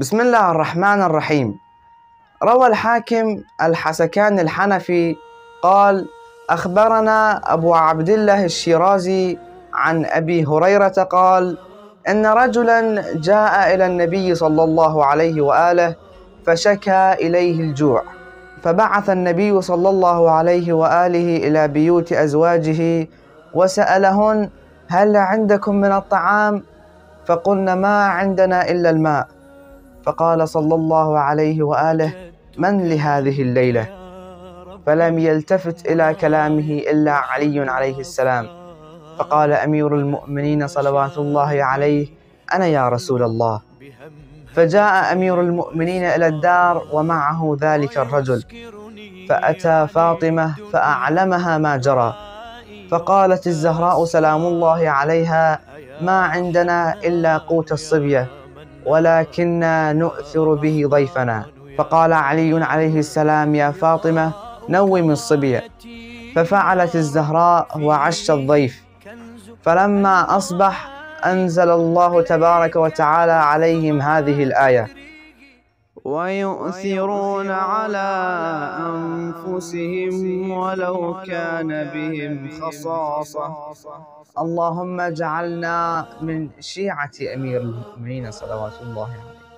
بسم الله الرحمن الرحيم. روى الحاكم الحسكان الحنفي قال أخبرنا أبو عبد الله الشيرازي عن أبي هريرة قال إن رجلا جاء إلى النبي صلى الله عليه وآله فشكى إليه الجوع فبعث النبي صلى الله عليه وآله إلى بيوت أزواجه وسألهن هل عندكم من الطعام؟ فقلن ما عندنا إلا الماء. فقال صلى الله عليه وآله من لهذه الليلة؟ فلم يلتفت إلى كلامه إلا علي عليه السلام. فقال أمير المؤمنين صلوات الله عليه أنا يا رسول الله. فجاء أمير المؤمنين إلى الدار ومعه ذلك الرجل. فأتى فاطمة فأعلمها ما جرى. فقالت الزهراء سلام الله عليها ما عندنا إلا قوت الصبية. ولكننا نؤثر به ضيفنا. فقال علي عليه السلام يا فاطمة نوم الصبية ففعلت الزهراء وعش الضيف. فلما أصبح أنزل الله تبارك وتعالى عليهم هذه الآية. ويؤثرون على أنفسهم ولو كان بهم خصاصة. اللهم اجعلنا من شيعة أمير المؤمنين صلوات الله عليه.